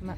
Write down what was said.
No.